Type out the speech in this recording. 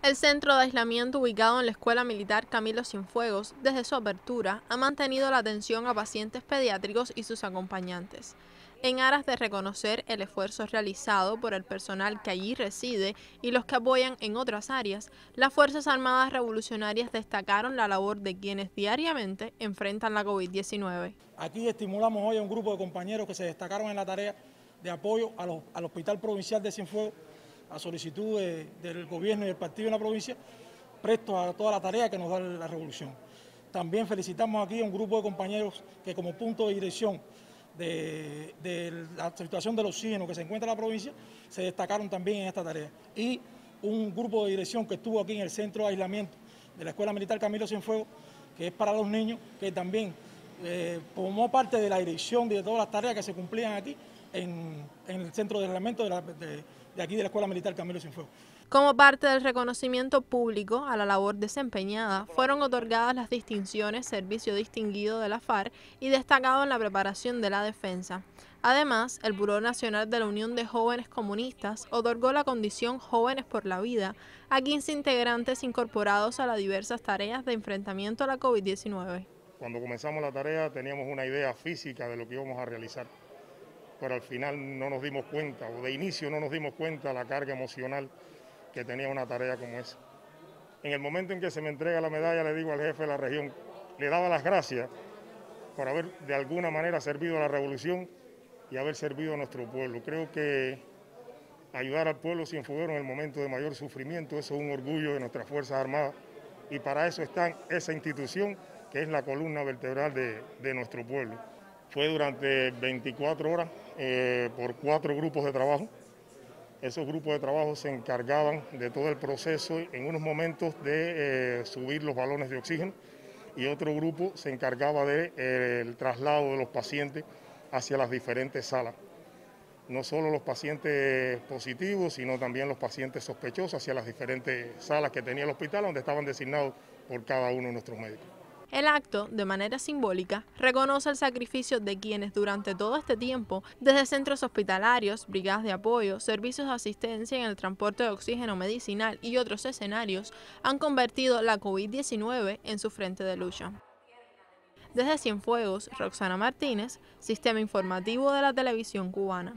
El centro de aislamiento ubicado en la Escuela Militar Camilo Cienfuegos, desde su apertura, ha mantenido la atención a pacientes pediátricos y sus acompañantes. En aras de reconocer el esfuerzo realizado por el personal que allí reside y los que apoyan en otras áreas, las Fuerzas Armadas Revolucionarias destacaron la labor de quienes diariamente enfrentan la COVID-19. Aquí estimulamos hoy a un grupo de compañeros que se destacaron en la tarea de apoyo al Hospital Provincial de Cienfuegos a solicitud del gobierno y del partido en la provincia, presto a toda la tarea que nos da la revolución. También felicitamos aquí a un grupo de compañeros que como punto de dirección de, la situación del oxígeno que se encuentra en la provincia, se destacaron también en esta tarea. Y un grupo de dirección que estuvo aquí en el centro de aislamiento de la Escuela Militar Camilo Cienfuegos, que es para los niños, que también eh, formó parte de la dirección de todas las tareas que se cumplían aquí en, el centro de aislamiento de, de aquí de la Escuela Militar Camilo Cienfuegos. Como parte del reconocimiento público a la labor desempeñada, fueron otorgadas las distinciones Servicio Distinguido de la FARC y destacado en la preparación de la defensa. Además, el Buró Nacional de la Unión de Jóvenes Comunistas otorgó la condición Jóvenes por la Vida a 15 integrantes incorporados a las diversas tareas de enfrentamiento a la COVID-19. Cuando comenzamos la tarea teníamos una idea física de lo que íbamos a realizar, pero al final no nos dimos cuenta, o de inicio no nos dimos cuenta la carga emocional que tenía una tarea como esa. En el momento en que se me entrega la medalla, le digo al jefe de la región, le daba las gracias por haber de alguna manera servido a la revolución y haber servido a nuestro pueblo. Creo que ayudar al pueblo cienfuegero en el momento de mayor sufrimiento, eso es un orgullo de nuestras Fuerzas Armadas y para eso está esa institución que es la columna vertebral de, nuestro pueblo. Fue durante 24 horas eh, por cuatro grupos de trabajo esos grupos de trabajo se encargaban de todo el proceso en unos momentos de eh, subir los balones de oxígeno y otro grupo se encargaba del de, eh, traslado de los pacientes hacia las diferentes salas. No solo los pacientes positivos, sino también los pacientes sospechosos hacia las diferentes salas que tenía el hospital donde estaban designados por cada uno de nuestros médicos. El acto, de manera simbólica, reconoce el sacrificio de quienes durante todo este tiempo, desde centros hospitalarios, brigadas de apoyo, servicios de asistencia en el transporte de oxígeno medicinal y otros escenarios, han convertido la COVID-19 en su frente de lucha. Desde Cienfuegos, Roxana Martínez, Sistema Informativo de la Televisión Cubana.